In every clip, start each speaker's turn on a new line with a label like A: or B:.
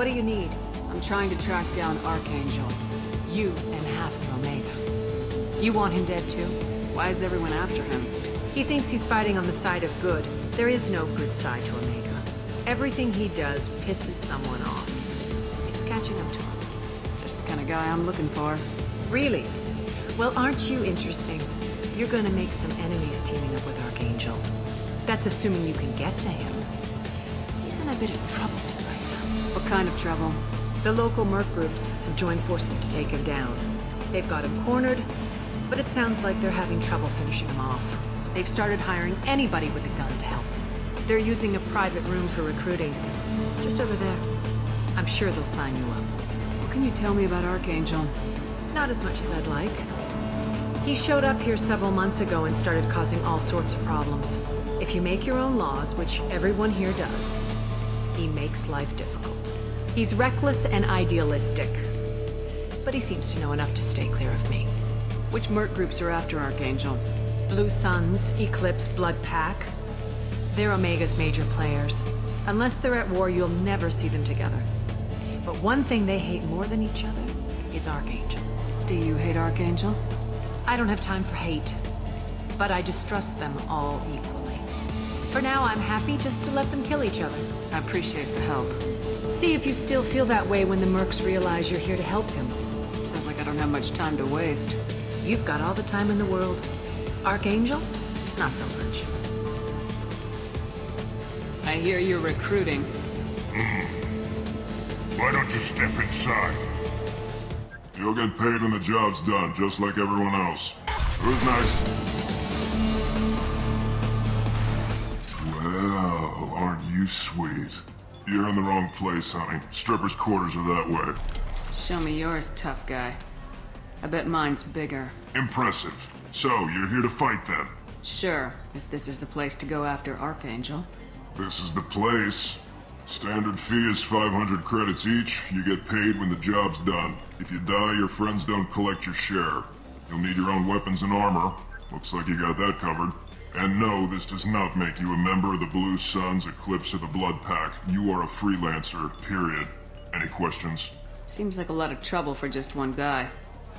A: What do you need?
B: I'm trying to track down Archangel.
A: You and half of Omega. You want him dead too?
B: Why is everyone after him?
A: He thinks he's fighting on the side of good. There is no good side to Omega. Everything he does pisses someone off. It's catching up to him.
B: Just the kind of guy I'm looking for.
A: Really? Well, aren't you interesting? You're gonna make some enemies teaming up with Archangel. That's assuming you can get to him. He's in a bit of trouble.
B: What kind of trouble?
A: The local merc groups have joined forces to take him down. They've got him cornered, but it sounds like they're having trouble finishing him off. They've started hiring anybody with a gun to help. They're using a private room for recruiting. Just over there. I'm sure they'll sign you up.
B: What can you tell me about Archangel?
A: Not as much as I'd like. He showed up here several months ago and started causing all sorts of problems. If you make your own laws, which everyone here does, he makes life difficult. He's reckless and idealistic. But he seems to know enough to stay clear of me.
B: Which merc groups are after Archangel?
A: Blue Suns, Eclipse, Blood Pack. They're Omega's major players. Unless they're at war, you'll never see them together. But one thing they hate more than each other is Archangel.
B: Do you hate Archangel?
A: I don't have time for hate. But I distrust them all equally. For now, I'm happy just to let them kill each other.
B: I appreciate the help.
A: See if you still feel that way when the mercs realize you're here to help him.
B: Sounds like I don't have much time to waste.
A: You've got all the time in the world. Archangel? Not so much.
B: I hear you're recruiting. Mm-hmm.
C: Why don't you step inside? You'll get paid when the job's done, just like everyone else. Who's next? Well, aren't you sweet? You're in the wrong place, honey. Strippers' quarters are that way.
B: Show me yours, tough guy. I bet mine's bigger.
C: Impressive. So, you're here to fight them?
B: Sure, if this is the place to go after Archangel.
C: This is the place. Standard fee is 500 credits each. You get paid when the job's done. If you die, your friends don't collect your share. You'll need your own weapons and armor. Looks like you got that covered. And no, this does not make you a member of the Blue Suns, Eclipse, or the Blood Pack. You are a freelancer, period. Any questions?
B: Seems like a lot of trouble for just one guy.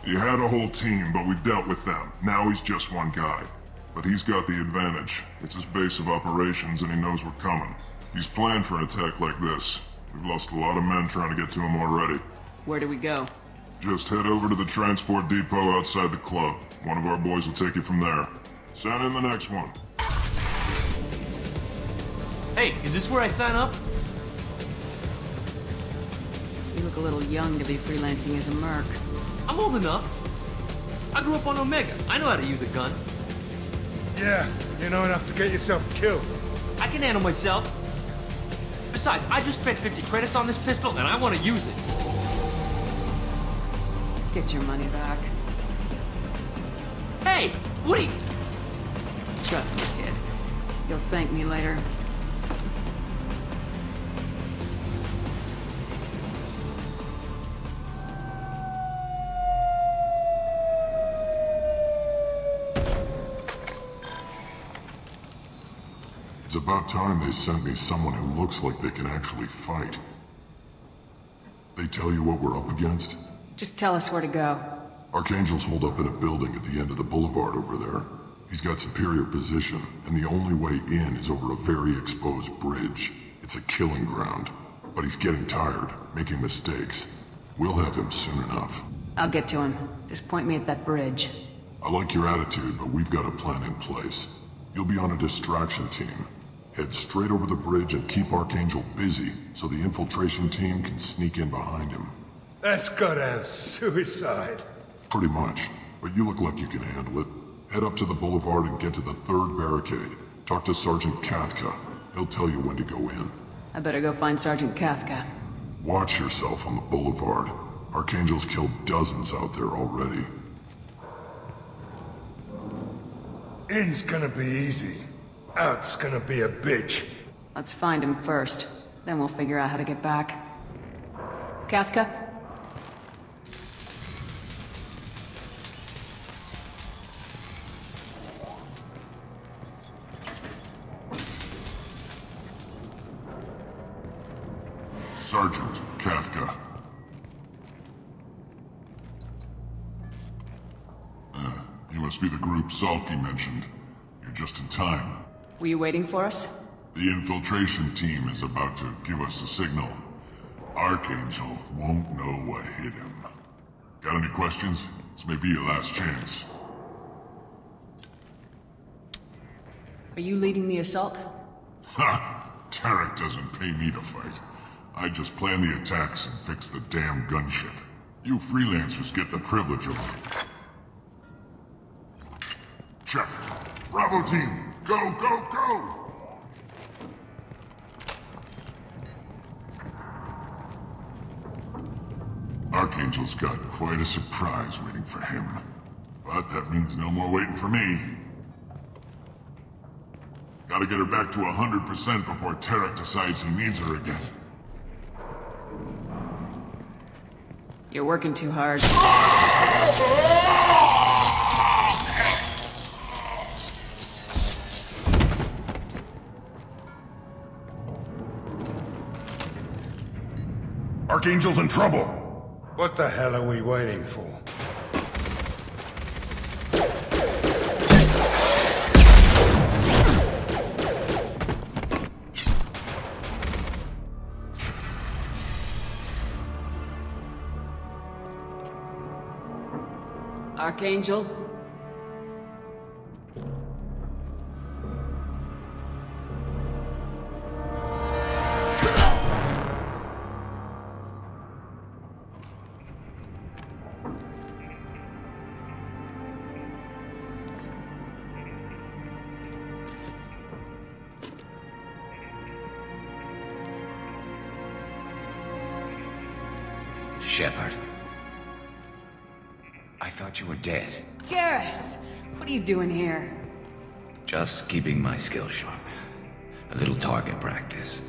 C: He had a whole team, but we've dealt with them. Now he's just one guy. But he's got the advantage. It's his base of operations and he knows we're coming. He's planned for an attack like this. We've lost a lot of men trying to get to him already.
B: Where do we go?
C: Just head over to the transport depot outside the club. One of our boys will take you from there. Send in the next one.
D: Hey, is this where I sign up?
B: You look a little young to be freelancing as a merc.
D: I'm old enough. I grew up on Omega. I know how to use a gun.
E: Yeah, you know enough to get yourself killed.
D: I can handle myself. Besides, I just spent 50 credits on this pistol, and I want to use it.
B: Get your money back.
D: Hey, what are you...
B: Trust me, kid. You'll thank me later.
C: It's about time they sent me someone who looks like they can actually fight. They tell you what we're up against?
B: Just tell us where to go.
C: Archangel's hold up in a building at the end of the boulevard over there. He's got superior position, and the only way in is over a very exposed bridge. It's a killing ground. But he's getting tired, making mistakes. We'll have him soon enough.
B: I'll get to him. Just point me at that bridge.
C: I like your attitude, but we've got a plan in place. You'll be on a distraction team. Head straight over the bridge and keep Archangel busy, so the infiltration team can sneak in behind him.
E: That's goddamn suicide.
C: Pretty much. But you look like you can handle it. Head up to the boulevard and get to the third barricade. Talk to Sergeant Cathka. He'll tell you when to go in.
B: I better go find Sergeant Cathka.
C: Watch yourself on the boulevard. Archangel's killed dozens out there already.
E: In's gonna be easy. Out's gonna be a bitch.
B: Let's find him first. Then we'll figure out how to get back. Cathka?
C: Sergeant Cathka. Uh, you must be the group Salky mentioned. You're just in time.
B: Were you waiting for us?
C: The infiltration team is about to give us a signal. Archangel won't know what hit him. Got any questions? This may be your last chance.
B: Are you leading the assault?
C: Ha! Tarak doesn't pay me to fight. I just plan the attacks and fix the damn gunship. You freelancers get the privilege of... Check. Bravo team, go, go, go! Archangel's got quite a surprise waiting for him. But that means no more waiting for me. Gotta get her back to 100% before Tarak decides he needs her again.
B: You're working too hard.
E: Archangel's in trouble! What the hell are we waiting for?
B: Archangel?
F: Shepard. I thought you were dead.
B: Garrus! What are you doing here?
F: Just keeping my skills sharp. A little target practice.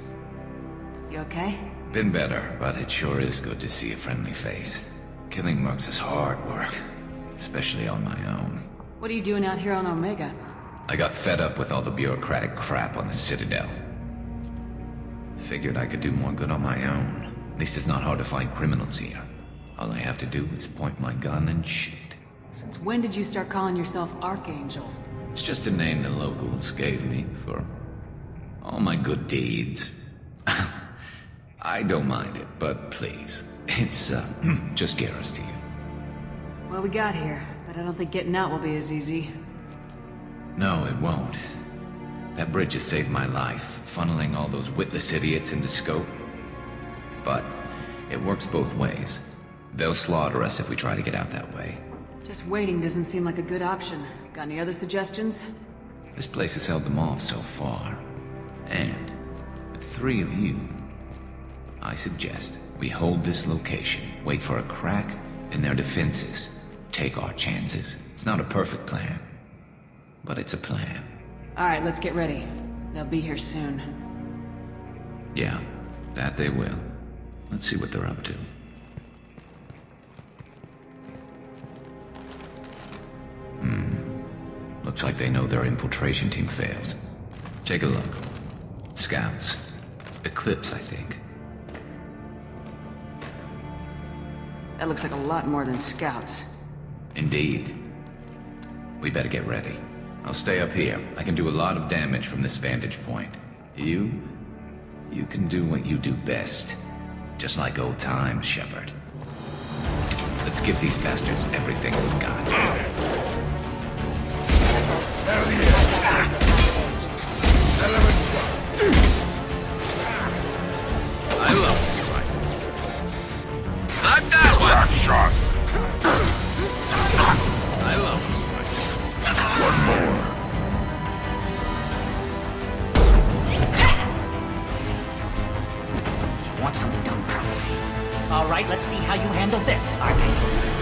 B: You okay?
F: Been better, but it sure is good to see a friendly face. Killing mercs is hard work, especially on my own.
B: What are you doing out here on Omega?
F: I got fed up with all the bureaucratic crap on the Citadel. Figured I could do more good on my own. At least it's not hard to find criminals here. All I have to do is point my gun and shoot.
B: Since when did you start calling yourself Archangel?
F: It's just a name the locals gave me for all my good deeds. I don't mind it, but please, it's uh, just Garrus to you.
B: Well, we got here, but I don't think getting out will be as easy.
F: No, it won't. That bridge has saved my life, funneling all those witless idiots into scope. But it works both ways. They'll slaughter us if we try to get out that way.
B: Just waiting doesn't seem like a good option. Got any other suggestions?
F: This place has held them off so far. And, with three of you, I suggest we hold this location, wait for a crack in their defenses, take our chances. It's not a perfect plan, but it's a plan.
B: Alright, let's get ready. They'll be here soon.
F: Yeah, that they will. Let's see what they're up to. Looks like they know their infiltration team failed. Take a look. Scouts. Eclipse, I think.
B: That looks like a lot more than scouts.
F: Indeed. We better get ready. I'll stay up here. I can do a lot of damage from this vantage point. You... You can do what you do best. Just like old times, Shepard. Let's give these bastards everything we've got.
E: Hell yeah! Element
F: I love this fight. Not that one!
C: shot!
F: I love this fight.
C: One more.
G: Want something done properly. All right, let's see how you handle this, Archangel.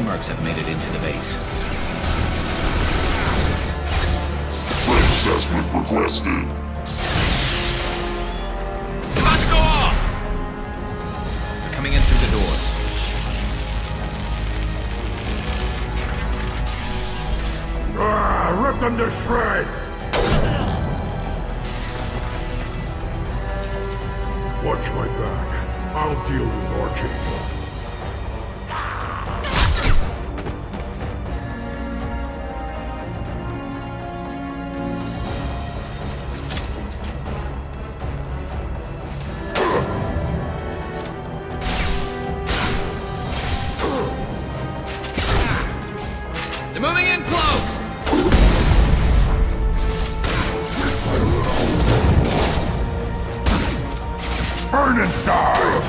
F: Eclipse mercs have made it into the base.
C: assessment requested.
F: About to go off! They're coming in through the doors.
E: Ah, rip them to shreds! Watch my back. I'll deal with Archangel. Burn and die!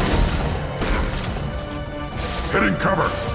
E: Hitting cover!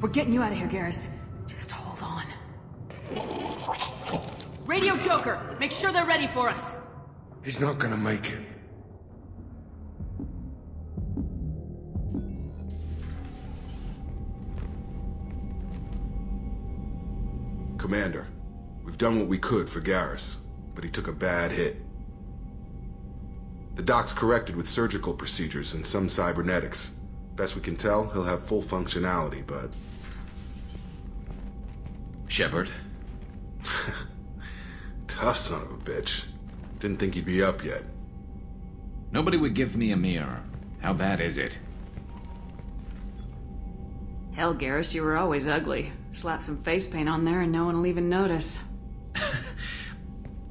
B: We're getting you out of here, Garrus. Just hold on. Radio Joker, make sure they're ready for us.
E: He's not gonna make it.
H: Commander, we've done what we could for Garrus, but he took a bad hit. The doc's corrected with surgical procedures and some cybernetics. Best we can tell, he'll have full functionality, but
F: Shepard,
H: tough son of a bitch. Didn't think he'd be up yet.
F: nobody would give me a mirror. How bad is it?
B: Hell, Garrus, you were always ugly. Slap some face paint on there and no one will even notice.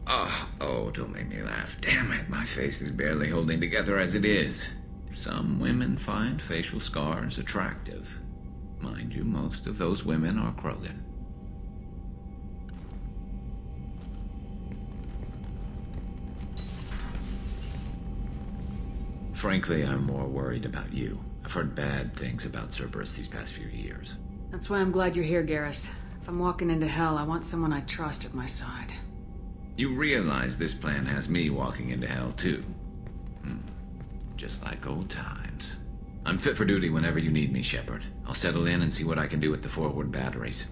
F: Oh, oh, don't make me laugh. Damn it, my face is barely holding together as it is. Some women find facial scars attractive. Mind you, most of those women are Krogan. Frankly, I'm more worried about you. I've heard bad things about Cerberus these past few years.
B: That's why I'm glad you're here, Garrus. If I'm walking into hell, I want someone I trust at my side.
F: You realize this plan has me walking into hell, too. Hmm. Just like old times. I'm fit for duty whenever you need me, Shepard. I'll settle in and see what I can do with the forward batteries.